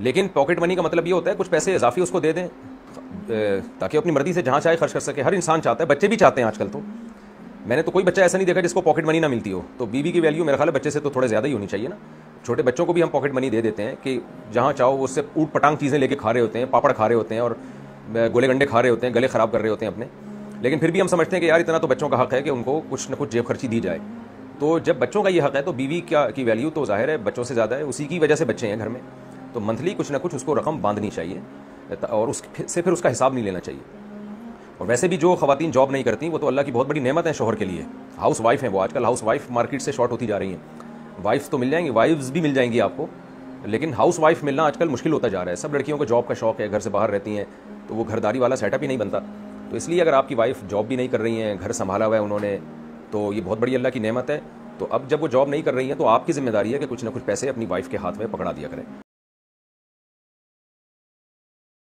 लेकिन pocket money का मतलब ये होता है, कुछ पैसे इजाफी उसको दे दें। ताकि अपनी मर्ज़ी से जहाँ चाहे खर्च कर सके। हर इंसान चाहता है, बच्चे भी चाहते हैं आजकल तो। मैंने तो कोई बच्चा ऐसा नहीं देखा जिसको पॉकेट मनी ना मिलती हो। तो बीवी की वैल्यू मेरा ख्याल है बच्चे से तो थोड़े ज़्यादा ही होनी चाहिए ना। छोटे बच्चों को भी हम पॉकेट मनी दे देते हैं कि जहाँ चाहो उससे ऊट पटांग चीज़ें लेके खा रहे होते हैं, पापड़ खा रहे होते हैं और गोले गंडे खा रहे होते हैं, गले ख़राब कर रहे होते हैं अपने। लेकिन फिर भी हम समझते हैं कि यार इतना तो बच्चों का हक है कि उनको कुछ ना कुछ जेब खर्ची दी जाए। तो जब बच्चों का ये हक है तो बीवी क्या, की वैल्यू तो ज़ाहिर है बच्चों से ज़्यादा है, उसी की वजह से बच्चे हैं घर में। तो मंथली कुछ ना कुछ उसको रकम बांधनी चाहिए और उससे फिर उसका हिसाब नहीं लेना चाहिए। और वैसे भी जो खातन जॉब नहीं करती, वो तो अल्लाह की बहुत बड़ी नेमत है शोहर के लिए। हाउस वाइफ हैं वो आजकल हाउस वाइफ मार्केट से शॉर्ट होती जा रही हैं। वाइफ्स तो मिल जाएँगी, वाइफ्स भी मिल जाएँगी आपको, लेकिन हाउस वाइफ मिलना आजकल मुश्किल होता जा रहा है। सब लड़कियों को जॉब का शौक है, घर से बाहर रहती हैं तो वो घरदारी वाला सेटअप ही नहीं बनता। तो इसलिए अगर आपकी वाइफ जॉब भी नहीं कर रही हैं, घर संभाला हुआ है उन्होंने तो ये बहुत बड़ी अल्लाह की नेमत है। तो अब जब वो जॉब नहीं कर रही है तो आपकी ज़िम्मेदारी है कि कुछ ना कुछ पैसे अपनी वाइफ के हाथ में पकड़ा दिया करें।